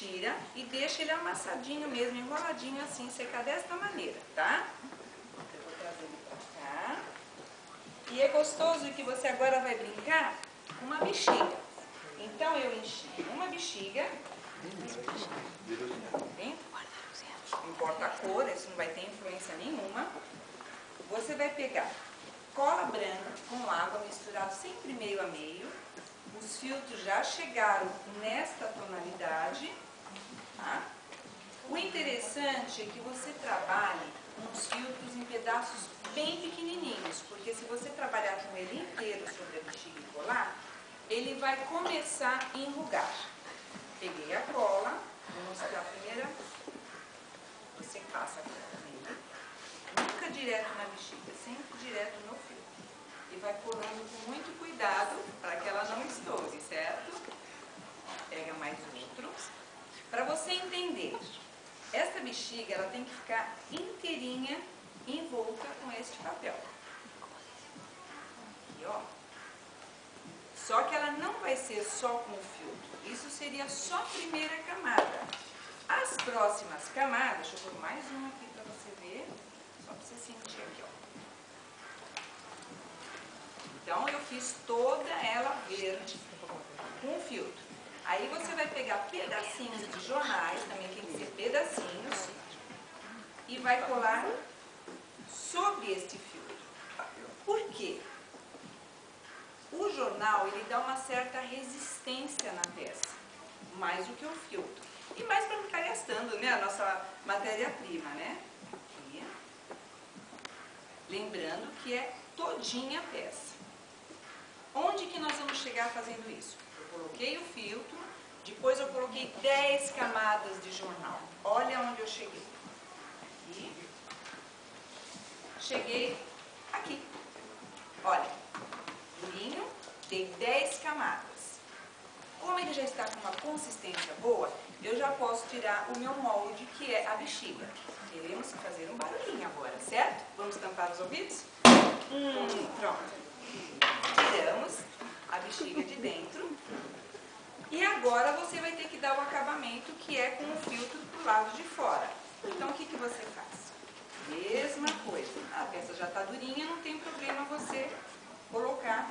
tira e deixa ele amassadinho mesmo, enroladinho assim, secar desta maneira, tá? Eu vou trazer ele pra cá. E é gostoso que você agora vai brincar com uma bexiga. Então eu enchi uma bexiga. Tá? Não importa a cor, isso não vai ter influência nenhuma. Você vai pegar cola branca com água misturado sempre meio a meio. Os filtros já chegaram nesta tonalidade. Interessante é que você trabalhe os filtros em pedaços bem pequenininhos, porque se você trabalhar com ele inteiro sobre a bexiga e colar, ele vai começar a enrugar. Peguei a cola, vou mostrar a primeira. Você passa a cola nele. Nunca direto na bexiga, sempre direto no filtro. E vai colando com muito cuidado para que ela não estoure, certo? Pega mais outro. Para você entender, essa bexiga ela tem que ficar inteirinha envolta com este papel. Aqui, ó. Só que ela não vai ser só com o filtro. Isso seria só a primeira camada. As próximas camadas, deixa eu pôr mais uma aqui para você ver, só para você sentir aqui, ó. Então eu fiz toda ela verde com o filtro. Aí você vai pegar pedacinhos de jornais, também tem que ser pedacinhos, e vai colar sobre este filtro. Por quê? O jornal, ele dá uma certa resistência na peça, mais do que o filtro. E mais para não ficar gastando né, a nossa matéria-prima, né? Aqui. Lembrando que é todinha a peça. Onde que nós vamos chegar fazendo isso? Eu coloquei o eu coloquei 10 camadas de jornal. Olha onde eu cheguei. Aqui. Cheguei aqui. Olha, durinho, dei 10 camadas. Como ele já está com uma consistência boa, eu já posso tirar o meu molde, que é a bexiga. Queremos fazer um barulhinho agora, certo? Vamos tampar os ouvidos? Hum, pronto. Tiramos a bexiga de dentro. E agora você vai ter que dar o acabamento, que é com o filtro do lado de fora. Então, o que, que você faz? Mesma coisa. A peça já está durinha, não tem problema você colocar.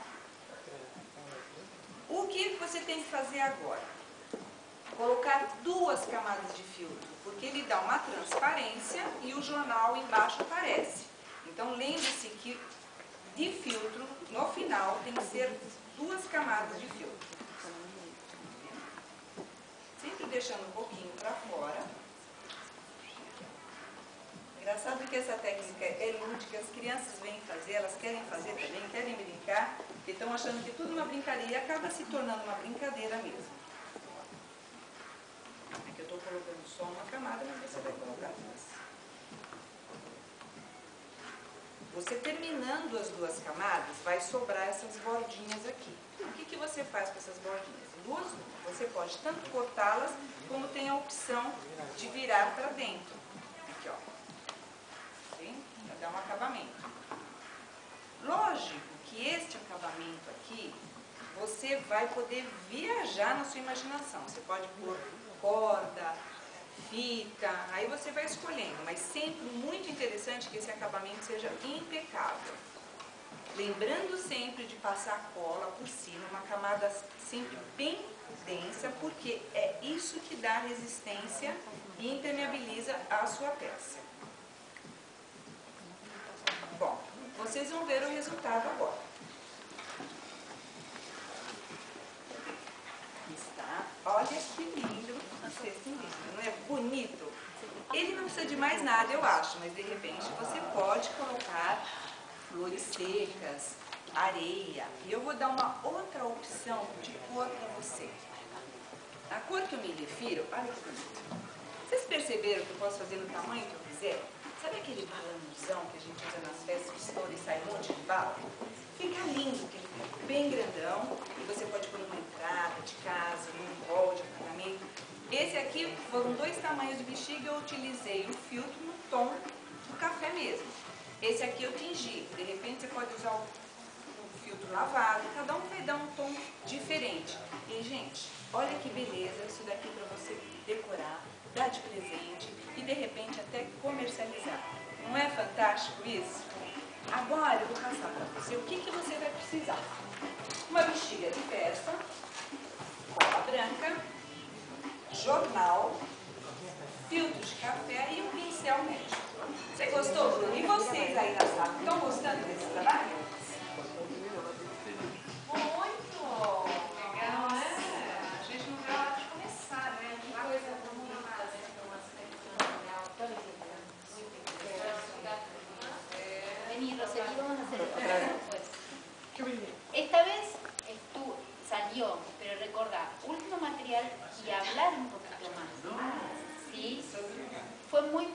O que você tem que fazer agora? Colocar duas camadas de filtro, porque ele dá uma transparência e o jornal embaixo aparece. Então lembre-se que de filtro, no final, tem que ser duas camadas de filtro. Deixando um pouquinho para fora. Engraçado que essa técnica é lúdica, as crianças vêm fazer, elas querem fazer também, querem brincar, e estão achando que tudo é uma brincadeira e acaba se tornando uma brincadeira mesmo. Aqui eu estou colocando só uma camada, mas você vai colocar duas. Você terminando as duas camadas, vai sobrar essas bordinhas aqui. Você faz com essas bordinhas? Duas, você pode tanto cortá-las, como tem a opção de virar para dentro. Aqui, ó. Para dar um acabamento. Lógico que este acabamento aqui, você vai poder viajar na sua imaginação. Você pode pôr corda, fita, aí você vai escolhendo, mas sempre muito interessante que esse acabamento seja impecável. Lembrando sempre de passar cola por cima, uma camada sempre bem densa, porque é isso que dá resistência e impermeabiliza a sua peça. Bom, vocês vão ver o resultado agora. Está, olha que lindo não é bonito? Ele não precisa de mais nada, eu acho, mas de repente você pode colocar flores secas, areia. E eu vou dar uma outra opção de cor para você. A cor que eu me refiro, olha que bonito. Vocês perceberam que eu posso fazer no tamanho que eu quiser? Sabe aquele balãozão que a gente usa nas festas de estouro e sai um monte de bala? Fica lindo, porque ele fica bem grandão e você pode pôr numa entrada de casa, num hall de apartamento. Esse aqui foram dois tamanhos de bexiga, eu utilizei o filtro no tom do café mesmo. Esse aqui eu tingi, de repente você pode usar o, o filtro lavado, cada um vai dar um tom diferente. E gente, Olha que beleza isso daqui para você decorar, dar de presente e de repente até comercializar. Não é fantástico isso? Agora eu vou passar para você o que, que você vai precisar. Uma bexiga de festa, cola branca, jornal, filtro de café e um pincel médico. Você gostou, Bruno? E vocês aí na sala, estão gostando desse trabalho? Muito! Legal, né? A gente não vê a hora de começar, né? Que coisa bonita, né? Vení, Roseli, vamos a hacer otra vez después. Esta vez estu- salió, pero recordá, último material y hablar un poquito más. ¿Sí? Fue muy